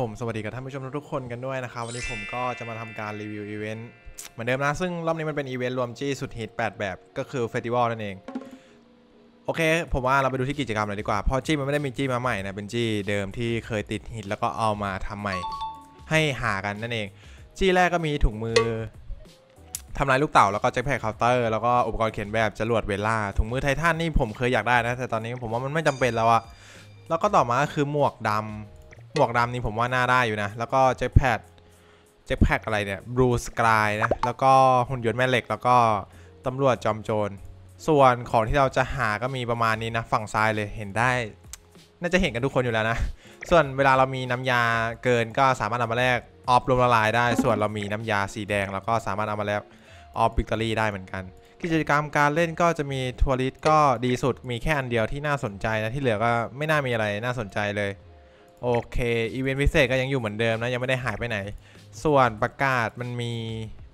ผมสวัสดีกับท่านผู้ชมทุกคนกันด้วยนะครับวันนี้ผมก็จะมาทำการรีวิวอีเวนต์เหมือนเดิมนะ ซึ่งรอบนี้มันเป็นอีเวนต์รวมจี้สุดฮิต8 แบบก็คือเฟสติวัลนั่นเอง โอเค ผมว่าเราไปดูที่กิจกรรมเลยดีกว่าเพราะจี้มันไม่ได้มีจี้มาใหม่นะเป็นจี้เดิมที่เคยติดฮิตแล้วก็เอามาทำใหม่ ให้หากันนั่นเอง จี้แรกก็มีถุงมือทำลายลูกเต่าแล้วก็แจ็คแพคเคาน์เตอร์แล้วก็อุปกรณ์เขียนแบบจรวดเวล่าถุงมือไททันนี่ผมเคยอยากได้นะแต่ตอนนี้ผมว่ามันไม่จำเป็นแล้วอะแล้วก็ต่อมาคือหมวกดำ หมวกดำนี่ผมว่าน่าได้อยู่นะ แล้วก็แจ็คแพดแจ็คแพคอะไรเนี่ยบลูสกายนะ แล้วก็หุ่นยนต์แม่เหล็ก แล้วก็ตำรวจจอมโจร ส่วนของที่เราจะหาก็มีประมาณนี้นะ ฝั่งซ้ายเลยเห็นได้ น่าจะเห็นกันทุกคนอยู่แล้วนะ ส่วนเวลาเรามีน้ำยาเกินก็สามารถเอามาแลกออฟลมละลายได้ ส่วนเรามีน้ำยาสีแดง แล้วก็สามารถเอามาแลกออฟบิกตอรี่ได้เหมือนกันกิจกรรมการเล่นก็จะมีทัวริสก็ดีสุดมีแค่อันเดียวที่น่าสนใจนะที่เหลือก็ไม่น่ามีอะไรน่าสนใจเลย โอเค อีเวนต์พิเศษก็ยังอยู่เหมือนเดิมนะ ยังไม่ได้หายไปไหน ส่วนประกาศมันมี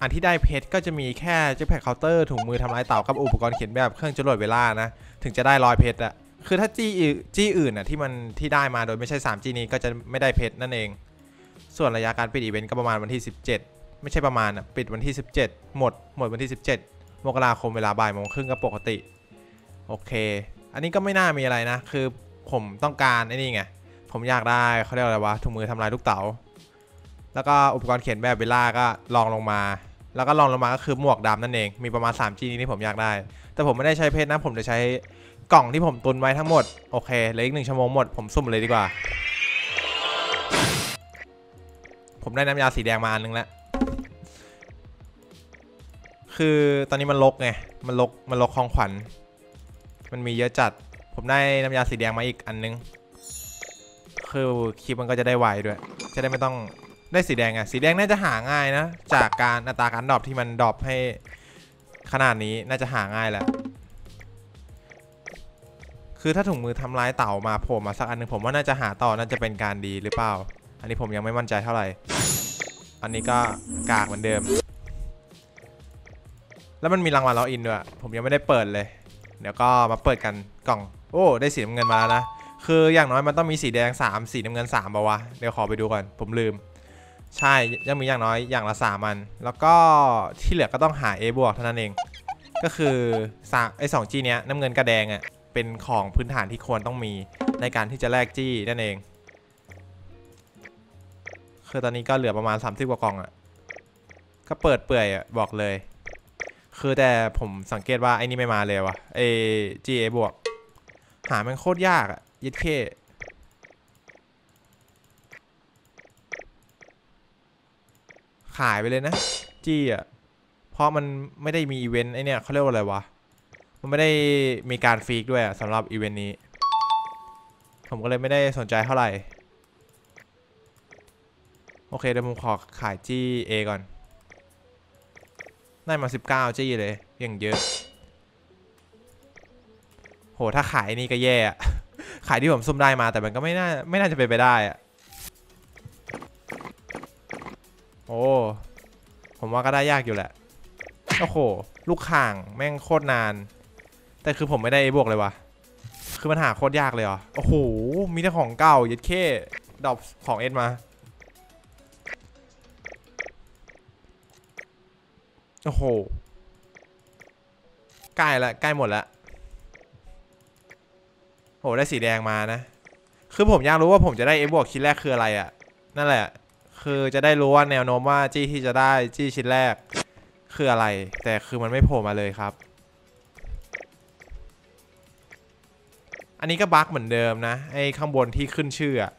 อันที่ได้เพชรก็จะมีแค่เจ็ตแพคเคาน์เตอร์ถุงมือทำลายเต่ากับอุปกรณ์เขียนแบบเครื่องจรวดเวลานะ ถึงจะได้รอยเพชรอะคือถ้าจี้อื่นจี้อื่นอะที่มันที่ได้มาโดยไม่ใช่3จี้นี้ก็จะไม่ได้เพชรนั่นเอง ส่วนระยะการปิดอีเวนต์ก็ประมาณวันที่ 17 ไม่ใช่ประมาณอะปิดวันที่ 17 หมด หมดวันที่ 17 มกราคมเวลาบ่ายโมงครึ่งก็ปกติ โอเค อันนี้ก็ไม่น่ามีอะไรนะ คือผมต้องการไอ้นี่ไง ผมอยากได้เขาเรียกอะไรวะถุงมือทำลายลูกเต๋าแล้วก็อุปกรณ์เขียนแบบเวล่าก็ลองลงมา แล้วก็ลองลงมาก็คือหมวกดำนั่นเอง มีประมาณ 3G นี้ที่ผมอยากได้ แต่ผมไม่ได้ใช้เพชรนะ ผมจะใช้กล่องที่ผมตุนไว้ทั้งหมด โอเคเหลืออีกหนึ่งชั่วโมงหมด ผมสุ่มเลยดีกว่า ผมได้น้ำยาสีแดงมาอันนึงแล้ว คือตอนนี้มันลกไง มันลก มันลกของขวัญ มันมีเยอะจัด ผมได้น้ำยาสีแดงมาอีกอันนึง คือคลิปมันก็จะได้ไวด้วย จะได้ไม่ต้องได้สีแดงอะสีแดงน่าจะหาง่ายนะ จากการอัตราการดรอปที่มันดรอปให้ขนาดนี้น่าจะหาง่ายแหละคือถ้าถุงมือทำลายเต่ามาโผล่มาสักอันหนึงผมว่าน่าจะหาต่อน่าจะเป็นการดีหรือเปล่า อันนี้ผมยังไม่มั่นใจเท่าไหร่ อันนี้ก็กากเหมือนเดิม แล้วมันมีรางวัลล็อกอินด้วย ผมยังไม่ได้เปิดเลย เดี๋ยวก็มาเปิดกันกล่อง โอ้ ได้สีน้ำเงินมาแล้วนะ คืออย่างน้อยมันต้องมีสีแดง 3 สีน้ำเงิน3ป่าวะ เดี๋ยวขอไปดูก่อน ผมลืม ใช่ยังมีอย่างน้อยอย่างละ3มัน แล้วก็ที่เหลือก็ต้องหา A บวกเท่านั้นเอง ก็คือสามไอ้สองจีเนี้ยน้ำเงินกับแดงอะ่ะเป็นของพื้นฐานที่ควรต้องมีในการที่จะแลกจี้นั่นเอง คือตอนนี้ก็เหลือประมาณ 30 กว่ากล่องอะ่ะ ก็เปิดเปื่อยอะ่ะบอกเลย คือแต่ผมสังเกตว่าไอ้นี่ไม่มาเลยวะไอ้ GA บวกหามันโคตรยากอะ ยึดเคขายไปเลยนะ จี้อะ เพราะมันไม่ได้มีอีเวนต์ไอเนี่ยเขาเรียกว่าอะไรวะ มันไม่ได้มีการฟีกด้วยอะสำหรับอีเวนต์นี้ ผมก็เลยไม่ได้สนใจเท่าไหร่ โอเคเดี๋ยวผมขอขายจี้ A ก่อน ได้มา 19 จี้เลยอย่างเยอะ โห ถ้าขายนี่ก็แย่อะ ขายที่ผมซุ่มได้มาแต่มันก็ไม่น่าไม่น่าจะเป็นไปได้อะโอ้ผมว่าก็ได้ยากอยู่แหละ โอ้โห ลูกข่างแม่งโคตรนาน แต่คือผมไม่ได้ A บวกเลยวะคือมันหาโคตรยากเลยเหรอ โอ้โห มีแต่ของเก่ายัดเข้ดอปของเอ็ดมา โอ้โห ใกล้ละใกล้หมดละ โหได้สีแดงมานะ คือผมอยากรู้ว่าผมจะได้ F บวกชิ้นแรกคืออะไรอะ่ะ นั่นแหละ คือจะได้รู้ว่าแนวโน้มว่าจี้ที่จะได้จี้ชิ้นแรกคืออะไร แต่คือมันไม่โผล่มาเลยครับ อันนี้ก็บั๊กเหมือนเดิมนะ ไอ้ข้างบนที่ขึ้นชื่ออะ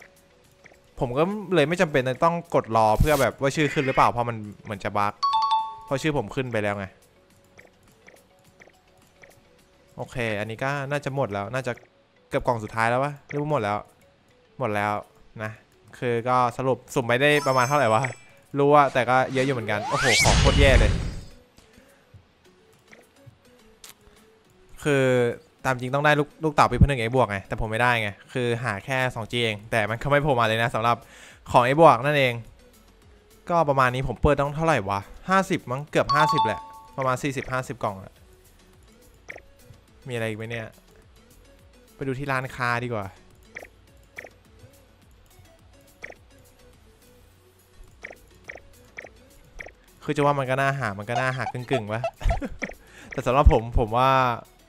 ผมก็เลยไม่จำเป็นต้องกดรอเพื่อแบบว่าชื่อขึ้นหรือเปล่าเพราะมันเหมือนจะบั๊กเพราะชื่อผมขึ้นไปแล้วไง โอเค อันนี้ก็น่าจะหมดแล้ว น่าจะ เกือบกล่องสุดท้ายแล้ววะหรือว่าหมดแล้ว หมดแล้วนะ คือก็สรุปสุ่มไปได้ประมาณเท่าไหร่วะ รู้ว่าแต่ก็เยอะอยู่เหมือนกัน โอ้โห ของโคตรแย่เลย คือตามจริงต้องได้ลูกลูกเต่าปีพันหนึ่งเอบวกไง แต่ผมไม่ได้ไง คือหาแค่ 2G เอง แต่มันก็ไม่โผล่มาเลยนะสำหรับของเอบวกนั่นเอง ก็ประมาณนี้ผมเปิดต้องเท่าไหร่วะ 50 มั้งเกือบ 50 แหละ ประมาณ 40-50 กล่องอะมีอะไรอีกไหมเนี่ย ไปดูที่ร้านค้าดีกว่า คือจะว่ามันก็น่าหา มันก็น่าหักกึ่งๆวะ แต่สำหรับผมผมว่า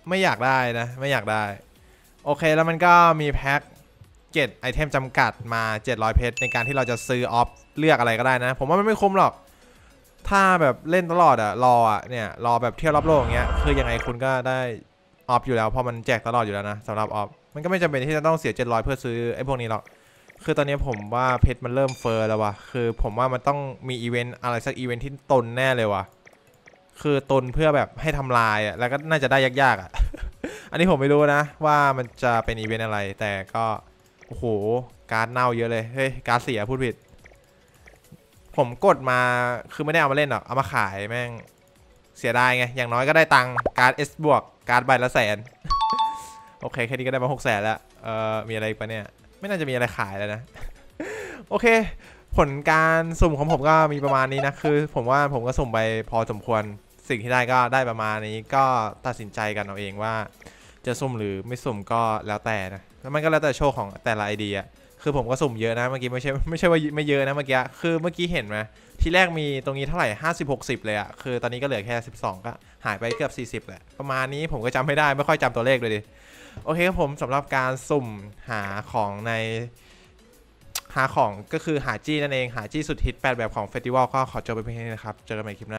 ไม่อยากได้นะ ไม่อยากได้ โอเคแล้วมันก็มีแพ็คเจ็ดไอเทมจำกัดมา 700 เพชรในการที่เราจะซื้อออฟเลือกอะไรก็ได้นะ ผมว่ามันไม่คุ้มหรอก ถ้าแบบเล่นตลอดอะรออะเนี่ย รอแบบเที่ยวรอบโลกอย่างเงี้ย คือยังไงคุณก็ได้ ออฟอยู่แล้วเพราะมันแจกตลอดอยู่แล้วนะสำหรับออฟมันก็ไม่จำเป็นที่จะต้องเสีย 700 เพื่อซื้อไอ้พวกนี้หรอกคือตอนนี้ผมว่าเพชรมันเริ่มเฟอร์แล้ววะคือผมว่ามันต้องมีอีเวนต์อะไรสักอีเวนต์ที่ตนแน่เลยวะคือตนเพื่อแบบให้ทำลายอะแล้วก็น่าจะได้ยากๆอะอันนี้ผมไม่รู้นะว่ามันจะเป็นอีเวนต์อะไร แต่ก็โอ้โหการ์ดเน่าเยอะเลยเฮ้ยการ์ดเสียพูดผิด ผมกดมาคือไม่ได้เอามาเล่นหรอกเอามาขายแม่ง เสียดายไง อย่างน้อยก็ได้ตังค์การ์ด S บวกการ์ดใบละแสน โอเค แค่นี้ก็ได้มาหกแสนแล้ว เอ่อ มีอะไรอีกปะเนี่ย ไม่น่าจะมีอะไรขายแล้วนะ โอเค ผลการสุ่มของผมก็มีประมาณนี้นะ คือ ผมว่าผมก็สุ่มไปพอสมควร สิ่งที่ได้ก็ได้ประมาณนี้ ก็ตัดสินใจกันเอาเองว่า จะสุ่มหรือไม่สุ่มก็แล้วแต่นะ แล้วมันก็แล้วแต่โชคของแต่ละไอเดีย คือผมก็สุ่มเยอะนะเมื่อกี้ไม่ใช่ไม่ใช่ว่าไม่เยอะนะเมื่อกี้คือเมื่อกี้เห็นไหมที่แรกมีตรงนี้เท่าไหร่50 60เลยอะคือตอนนี้ก็เหลือแค่12ก็หายไปเกือบ40แหละประมาณนี้ผมก็จำไม่ได้ไม่ค่อยจำตัวเลขเลยดิโอเคครับผมสำหรับการสุ่มหาของในหาของก็คือหาจี้นั่นเองหาจี้สุดฮิต8แบบของเฟสติวัลก็ขอจบไปเพียงเท่านี้นะครับเจอกันใหม่คลิปหน้า